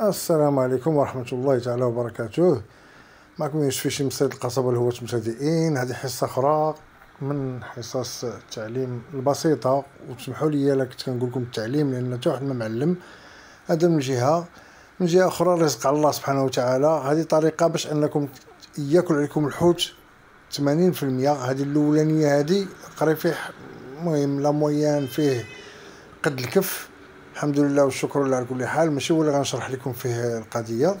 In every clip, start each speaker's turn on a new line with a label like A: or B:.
A: السلام عليكم ورحمة الله تعالى وبركاته. معكم يوسف شي مسيد القصبة الهواة المبتدئين. هذه حصة أخرى من حصص التعليم البسيطة. وتسمحوا لي الا كنت كنقول لكم التعليم لأن حتى واحد ما معلم هذا من جهة من جهة أخرى رزق على الله سبحانه وتعالى. هذه طريقة باش أنكم يأكل عليكم الحوت 80% هذه الأولانية هذه قريب فيه المهم لا مويان فيه قد الكف. الحمد لله والشكر لله على كل حال. ماشي هو اللي غنشرح لكم فيه القضية.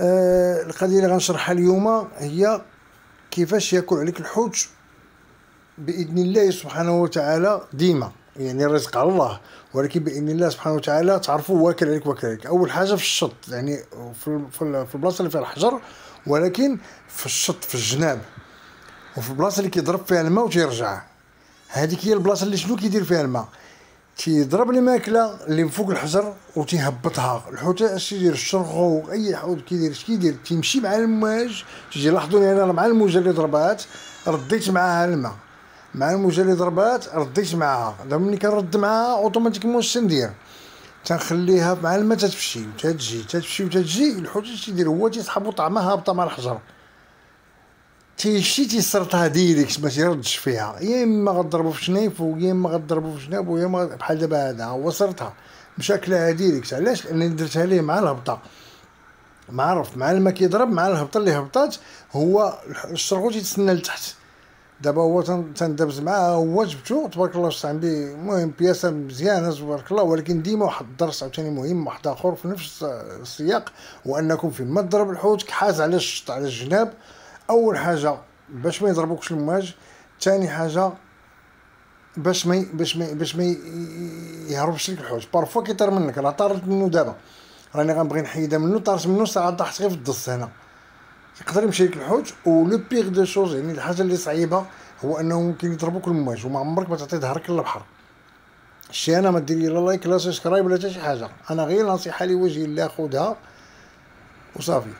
A: آه القضية اللي غنشرحها اليوم هي كيفاش ياكل عليك الحوت بإذن الله سبحانه وتعالى ديما. يعني على الله. ولكن بإذن الله سبحانه وتعالى تعرفوا واكل عليك واكل عليك. أول حاجة في الشط. يعني في في البلاصة اللي فيها الحجر ولكن في الشط في الجناب. وفي البلاصة اللي كيضرب فيها الماء وتيرجع. هذيك هي البلاصة اللي شنو كيدير فيها الماء؟ تيضرب الماكله اللي فوق الحجر وتيهبطها. الحوت اش يدير الشرغو اي حوت كيدير اش كيدير تيمشي مع المواج تيجي لاحظوني أنا مع الموجة اللي ضربات رديت معاها الماء. مع الموجة اللي ضربات رديت معاها. دابا ملي كنرد معاها automatiquement اش ندير؟ تنخليها مع الماء تتمشي تتجي تتمشي وتتجي. الحوت اش تيدير هو تيسحب طعمها هابطه مع الحجر. تيمشي تيسرطها direct ما تيردش فيها يا إما غضربو في شنيفو يا إما غضربو في شنابو يا إما بحال دابا هذا. هو سرطها مشا كلها direct علاش؟ لأن درتها ليه مع الهبطة. معرف مع الماء كيضرب مع الهبطة. اللي هبطات هو الشرغو تيتسنى لتحت. دابا هو تندبز معاه. هو جبتو. تبارك الله عندي المهم pièce مزيانة تبارك الله. ولكن ديما واحد الدرس عاوتاني مهم واحد آخر في نفس السياق هو انكم فين ما تضرب الحوت كحاز على الشط على الجناب. أول حاجة باش ما يضربوكش المواج ثاني حاجة باش ما باش ما باش ما يهربش لك الحوت بارفوا كيطير منك راه طارت منه دابا. راني غنبغي نحيدها منه طارت منه ساعة طاحت غير في الدص هنا. يقدر يمشي لك الحوت ولو بيغ دو شوز يعني الحاجة اللي صعيبة هو أنه ممكن يضربوك المواج وما عمرك ما تعطي ظهرك للبحر. الشي أنا ما ديري لا لايك لا سبسكرايب ولا حتى شي حاجة. أنا غير نصيحة لوجه الله خذها وصافي.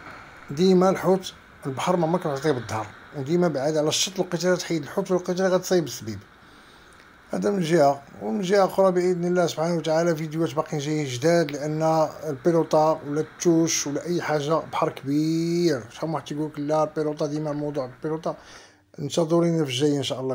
A: ديما الحوت البحر ما عمرك غتعطيه بالظهر وديما بعاد على الشط لقيتها تحيد الحوت ولقيتها غتصايب السبيب. هذا من جهة. ومن جهة أخرى بإذن الله سبحانه وتعالى فيديوهات باقيين جايين جداد لأن البيلوطا ولا التوش ولا أي حاجة بحر كبير. شحال من واحد تيقول لا البيلوطا ديما موضوع البيلوطا انتظرونا في الجاي إن شاء الله.